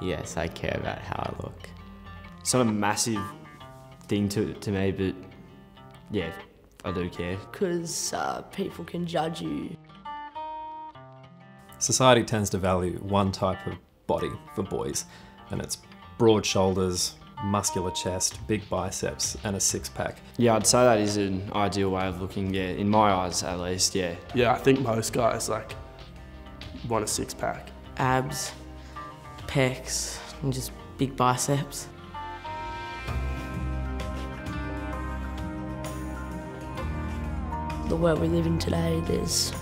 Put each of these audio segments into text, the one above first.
Yes, I care about how I look. It's not a massive thing to, to me, but yeah, I do care. Because uh, people can judge you. Society tends to value one type of body for boys, and it's broad shoulders, muscular chest, big biceps, and a six pack. Yeah, I'd say that is an ideal way of looking, yeah, in my eyes at least, yeah. Yeah, I think most guys like want a six pack. Abs, pecs, and just big biceps. The world we live in today, there's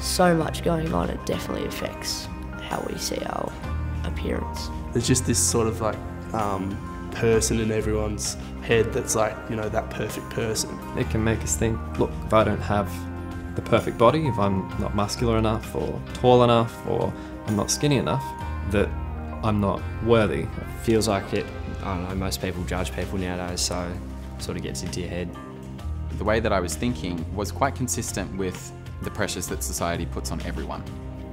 so much going on, it definitely affects how we see our appearance. There's just this sort of like um, person in everyone's head that's like, you know, that perfect person. It can make us think, look, if I don't have the perfect body, if I'm not muscular enough or tall enough or I'm not skinny enough, that I'm not worthy. Feels like it, I don't know, most people judge people nowadays, so it sort of gets into your head. The way that I was thinking was quite consistent with the pressures that society puts on everyone.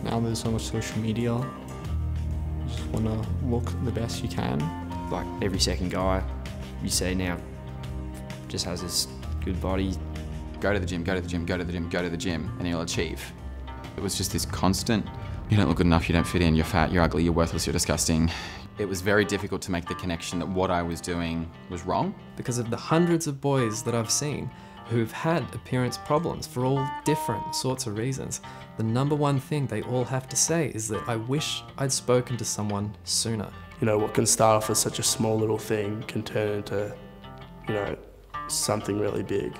Now there's so much social media. You just want to look the best you can. Like every second guy you see now just has this good body. Go to the gym, go to the gym, go to the gym, go to the gym, and you'll achieve. It was just this constant, you don't look good enough, you don't fit in, you're fat, you're ugly, you're worthless, you're disgusting. It was very difficult to make the connection that what I was doing was wrong. Because of the hundreds of boys that I've seen who've had appearance problems for all different sorts of reasons, the number one thing they all have to say is that I wish I'd spoken to someone sooner. You know, what can start off as such a small little thing can turn into, you know, something really big.